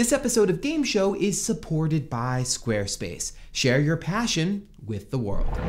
This episode of Game Show is supported by Squarespace. Share your passion with the world.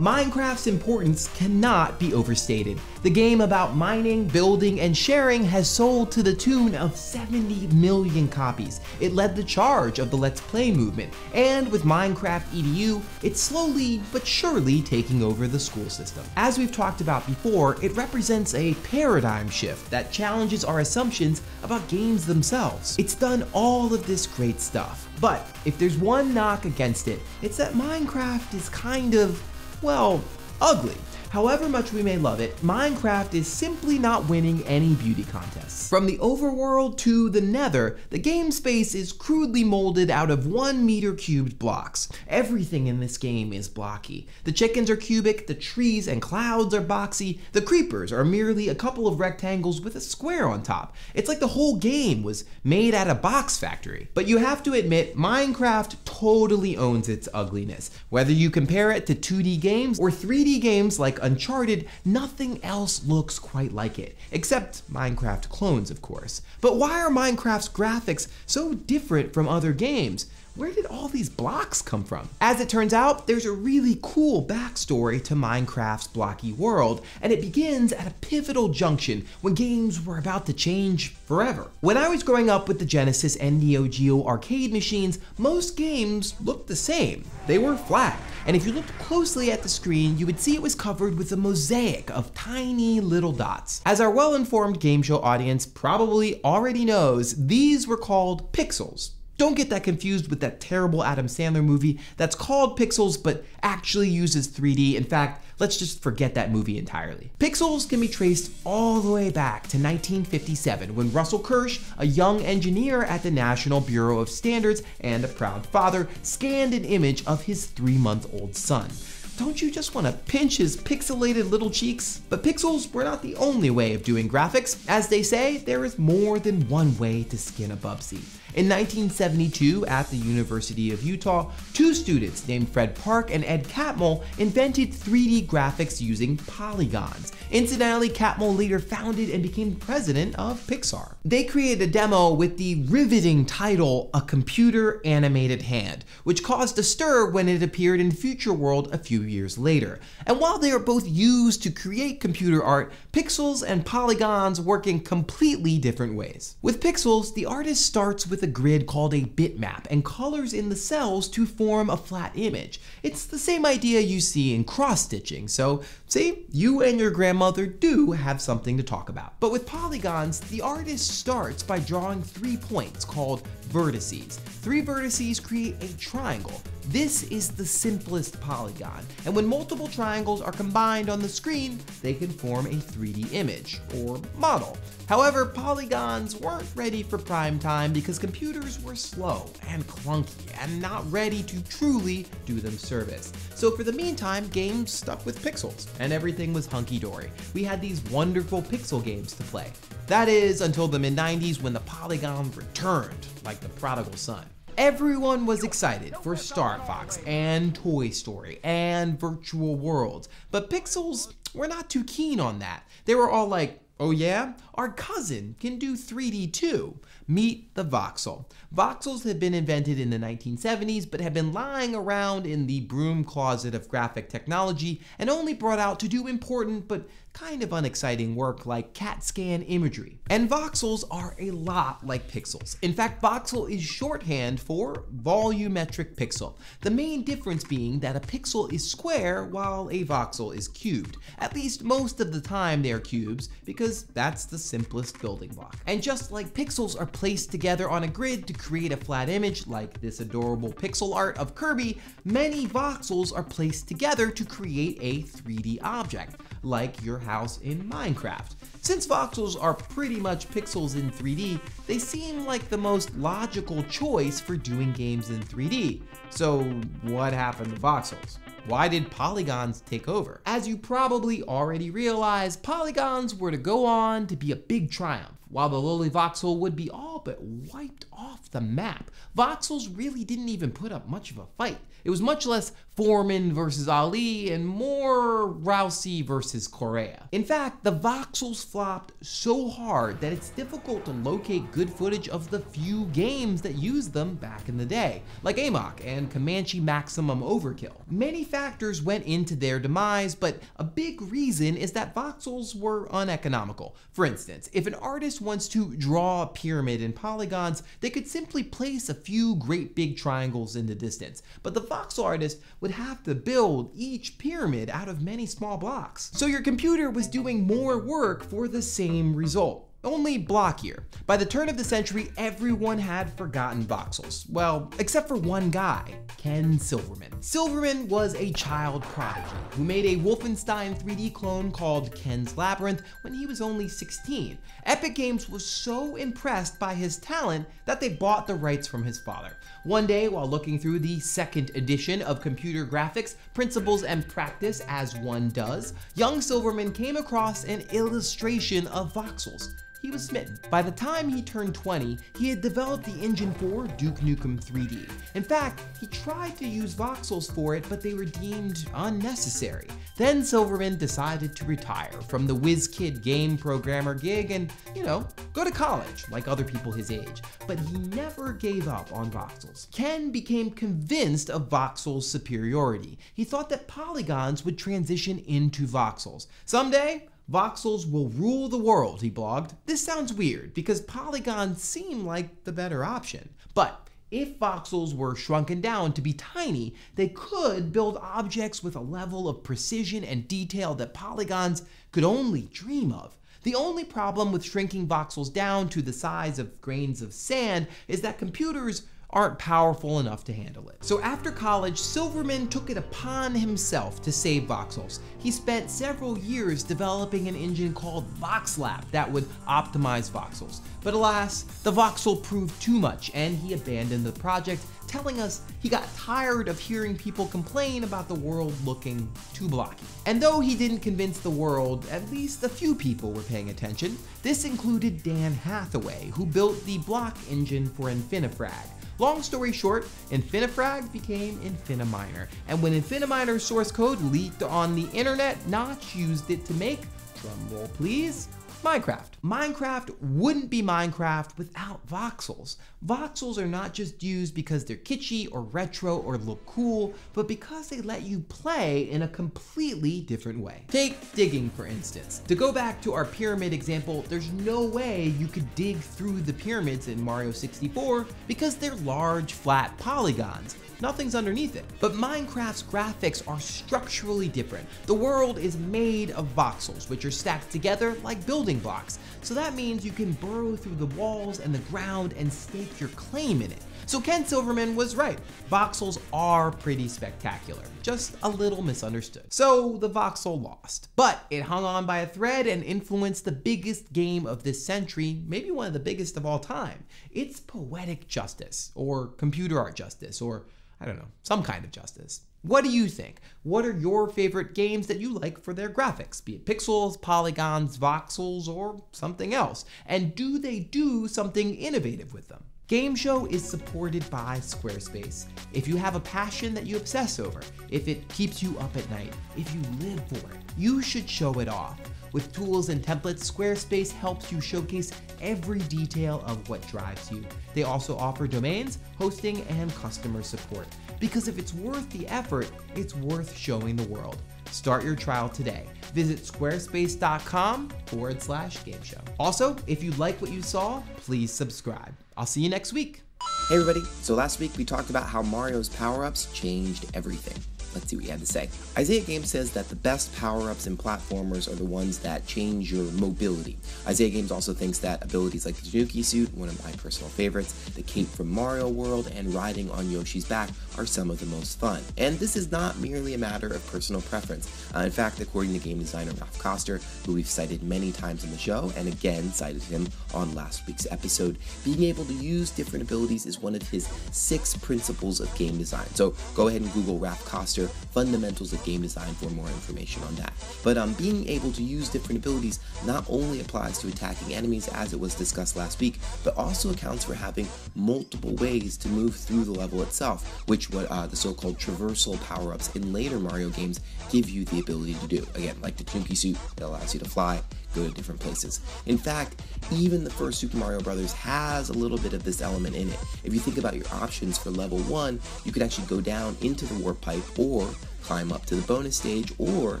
Minecraft's importance cannot be overstated. The game about mining, building, and sharing has sold to the tune of 70 million copies. It led the charge of the Let's Play movement, and with Minecraft EDU, it's slowly but surely taking over the school system. As we've talked about before, it represents a paradigm shift that challenges our assumptions about games themselves. It's done all of this great stuff, but if there's one knock against it, it's that Minecraft is kind of well, ugly. However much we may love it, Minecraft is simply not winning any beauty contests. From the overworld to the nether, the game space is crudely molded out of one meter cubed blocks. Everything in this game is blocky. The chickens are cubic, the trees and clouds are boxy, the creepers are merely a couple of rectangles with a square on top. It's like the whole game was made at a box factory. But you have to admit, Minecraft totally owns its ugliness. Whether you compare it to 2D games or 3D games like Uncharted, nothing else looks quite like it, except Minecraft clones, of course. But why are Minecraft's graphics so different from other games? Where did all these blocks come from? As it turns out, there's a really cool backstory to Minecraft's blocky world, and it begins at a pivotal junction when games were about to change forever. When I was growing up with the Genesis and Neo Geo arcade machines, most games looked the same. They were flat, and if you looked closely at the screen, you would see it was covered with a mosaic of tiny little dots. As our well-informed game show audience probably already knows, these were called pixels. Don't get that confused with that terrible Adam Sandler movie that's called Pixels but actually uses 3D. In fact, let's just forget that movie entirely. Pixels can be traced all the way back to 1957 when Russell Kirsch, a young engineer at the National Bureau of Standards and a proud father, scanned an image of his three month old son don't you just want to pinch his pixelated little cheeks? But pixels were not the only way of doing graphics. As they say, there is more than one way to skin a Bubsy. In 1972, at the University of Utah, two students named Fred Park and Ed Catmull invented 3D graphics using polygons. Incidentally, Catmull later founded and became president of Pixar. They created a demo with the riveting title A Computer Animated Hand, which caused a stir when it appeared in Futureworld a few years later. And while they are both used to create computer art, pixels and polygons work in completely different ways. With pixels, the artist starts with a grid called a bitmap and colors in the cells to form a flat image. It's the same idea you see in cross-stitching, so see, you and your grandmother do have something to talk about. But with polygons, the artist starts by drawing three points called vertices. Three vertices create a triangle. This is the simplest polygon, and when multiple triangles are combined on the screen, they can form a 3D image, or model. However, polygons weren't ready for prime time because computers were slow and clunky and not ready to truly do them service. So for the meantime, games stuck with pixels, and everything was hunky-dory. We had these wonderful pixel games to play. That is until the mid-90s when the polygon returned, like the prodigal son. Everyone was excited for Star Fox and Toy Story and Virtual Worlds, but Pixels were not too keen on that. They were all like, oh yeah, our cousin can do 3D too. Meet the voxel. Voxels have been invented in the 1970s, but have been lying around in the broom closet of graphic technology and only brought out to do important but kind of unexciting work like CAT scan imagery. And voxels are a lot like pixels. In fact, voxel is shorthand for volumetric pixel. The main difference being that a pixel is square while a voxel is cubed. At least most of the time they are cubes because that's the simplest building block. And just like pixels are placed together on a grid to create a flat image like this adorable pixel art of Kirby, many voxels are placed together to create a 3D object like your house in Minecraft. Since voxels are pretty much pixels in 3D, they seem like the most logical choice for doing games in 3D. So what happened to voxels? Why did polygons take over? As you probably already realize, polygons were to go on to be a big triumph while the lowly voxel would be all but wiped off the map. Voxels really didn't even put up much of a fight. It was much less Foreman versus Ali and more Rousey versus Correia. In fact, the voxels flopped so hard that it's difficult to locate good footage of the few games that used them back in the day, like Amok and Comanche Maximum Overkill. Many factors went into their demise, but a big reason is that voxels were uneconomical. For instance, if an artist wants to draw a pyramid in polygons, they could simply place a few great big triangles in the distance, but the voxel artist would have to build each pyramid out of many small blocks. So your computer was doing more work for the same result only blockier. By the turn of the century, everyone had forgotten voxels. Well, except for one guy, Ken Silverman. Silverman was a child prodigy who made a Wolfenstein 3D clone called Ken's Labyrinth when he was only 16. Epic Games was so impressed by his talent that they bought the rights from his father. One day, while looking through the second edition of Computer Graphics, Principles and Practice as one does, young Silverman came across an illustration of voxels he was smitten. By the time he turned 20, he had developed the engine for Duke Nukem 3D. In fact, he tried to use voxels for it, but they were deemed unnecessary. Then Silverman decided to retire from the whiz kid game programmer gig and, you know, go to college like other people his age. But he never gave up on voxels. Ken became convinced of voxels' superiority. He thought that polygons would transition into voxels. Someday, Voxels will rule the world, he blogged. This sounds weird because polygons seem like the better option. But if voxels were shrunken down to be tiny, they could build objects with a level of precision and detail that polygons could only dream of. The only problem with shrinking voxels down to the size of grains of sand is that computers aren't powerful enough to handle it. So after college, Silverman took it upon himself to save voxels. He spent several years developing an engine called Voxlap that would optimize voxels. But alas, the voxel proved too much and he abandoned the project, telling us he got tired of hearing people complain about the world looking too blocky. And though he didn't convince the world, at least a few people were paying attention. This included Dan Hathaway, who built the block engine for Infinifrag, Long story short, Infinifrag became Infiniminer, and when Infiniminer's source code leaked on the internet, Notch used it to make, drumroll please, Minecraft. Minecraft wouldn't be Minecraft without voxels. Voxels are not just used because they're kitschy or retro or look cool, but because they let you play in a completely different way. Take digging for instance. To go back to our pyramid example, there's no way you could dig through the pyramids in Mario 64 because they're large flat polygons nothing's underneath it. But Minecraft's graphics are structurally different. The world is made of voxels, which are stacked together like building blocks. So that means you can burrow through the walls and the ground and stake your claim in it. So Ken Silverman was right. Voxels are pretty spectacular, just a little misunderstood. So the voxel lost, but it hung on by a thread and influenced the biggest game of this century, maybe one of the biggest of all time. It's poetic justice, or computer art justice, or I don't know, some kind of justice. What do you think? What are your favorite games that you like for their graphics, be it pixels, polygons, voxels, or something else? And do they do something innovative with them? Game Show is supported by Squarespace. If you have a passion that you obsess over, if it keeps you up at night, if you live for it, you should show it off. With tools and templates, Squarespace helps you showcase every detail of what drives you. They also offer domains, hosting, and customer support. Because if it's worth the effort, it's worth showing the world. Start your trial today. Visit squarespace.com forward slash game show. Also, if you like what you saw, please subscribe. I'll see you next week. Hey everybody, so last week we talked about how Mario's power-ups changed everything. Let's see what he had to say. Isaiah Games says that the best power ups in platformers are the ones that change your mobility. Isaiah Games also thinks that abilities like the Tanuki suit, one of my personal favorites, the cape from Mario World, and riding on Yoshi's back are some of the most fun. And this is not merely a matter of personal preference. Uh, in fact, according to game designer Raph Koster, who we've cited many times in the show, and again cited him on last week's episode, being able to use different abilities is one of his six principles of game design. So go ahead and Google Raph Koster Master Fundamentals of Game Design for more information on that. But um, being able to use different abilities not only applies to attacking enemies as it was discussed last week, but also accounts for having multiple ways to move through the level itself, which what uh, the so-called traversal power-ups in later Mario games give you the ability to do. Again, like the Tanuki suit, it allows you to fly, go to different places. In fact, even the first Super Mario Brothers has a little bit of this element in it. If you think about your options for level 1, you could actually go down into the warp pipe or climb up to the bonus stage or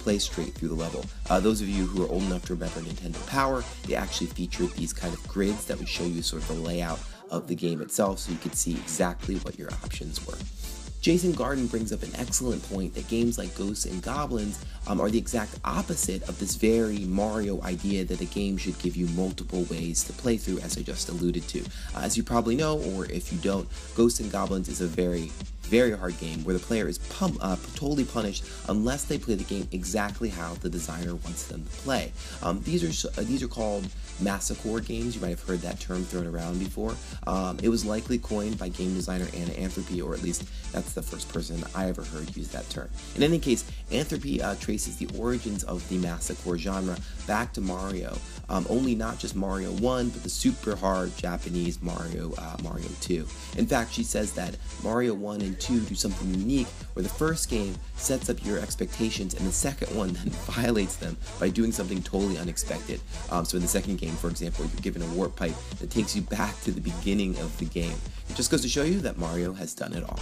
play straight through the level. Uh, those of you who are old enough to remember Nintendo Power, they actually featured these kind of grids that would show you sort of the layout of the game itself so you could see exactly what your options were. Jason Garden brings up an excellent point that games like Ghosts and Goblins um, are the exact opposite of this very Mario idea that a game should give you multiple ways to play through, as I just alluded to. Uh, as you probably know, or if you don't, Ghosts and Goblins is a very very hard game where the player is totally punished unless they play the game exactly how the designer wants them to play. Um, these are uh, these are called masocore games. You might have heard that term thrown around before. Um, it was likely coined by game designer Anna Anthropy, or at least that's the first person I ever heard use that term. In any case, Anthropy uh, traces the origins of the masocore genre back to Mario. Um, only not just Mario 1, but the super hard Japanese Mario uh, Mario 2. In fact, she says that Mario 1 and 2 do something unique where the first game sets up your expectations and the second one then violates them by doing something totally unexpected. Um, so in the second game, for example, you're given a warp pipe that takes you back to the beginning of the game. It just goes to show you that Mario has done it all.